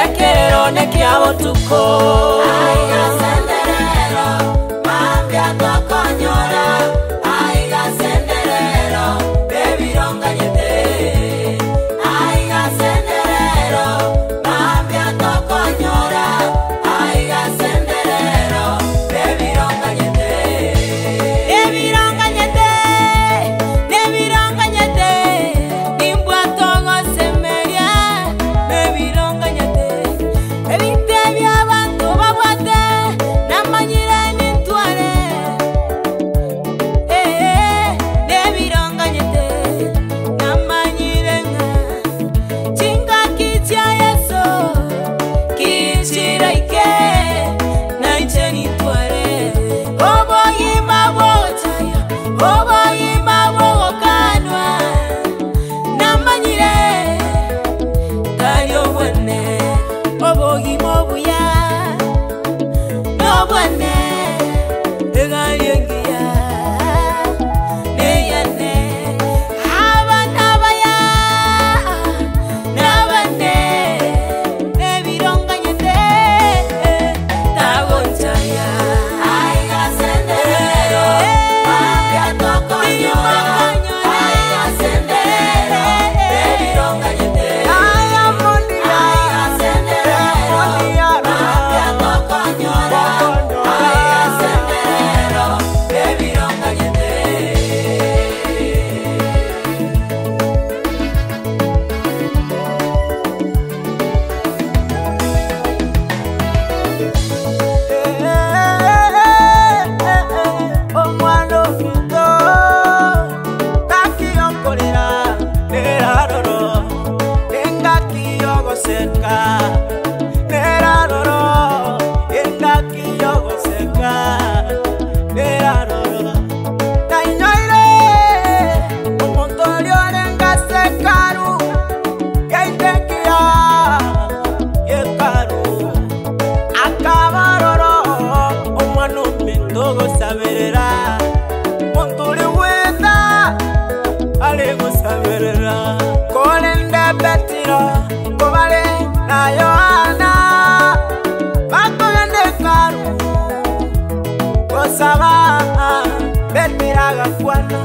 ekero nekia botuko kamerera kolenda betiro kobale na yohana. Bakogende karu kosaba betiraga kwana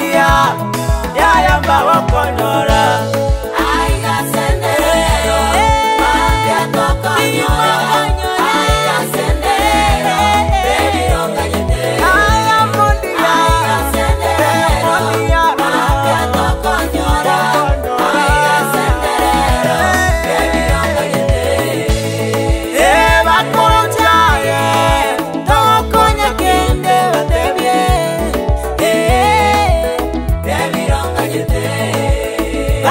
Maria, yayamba wa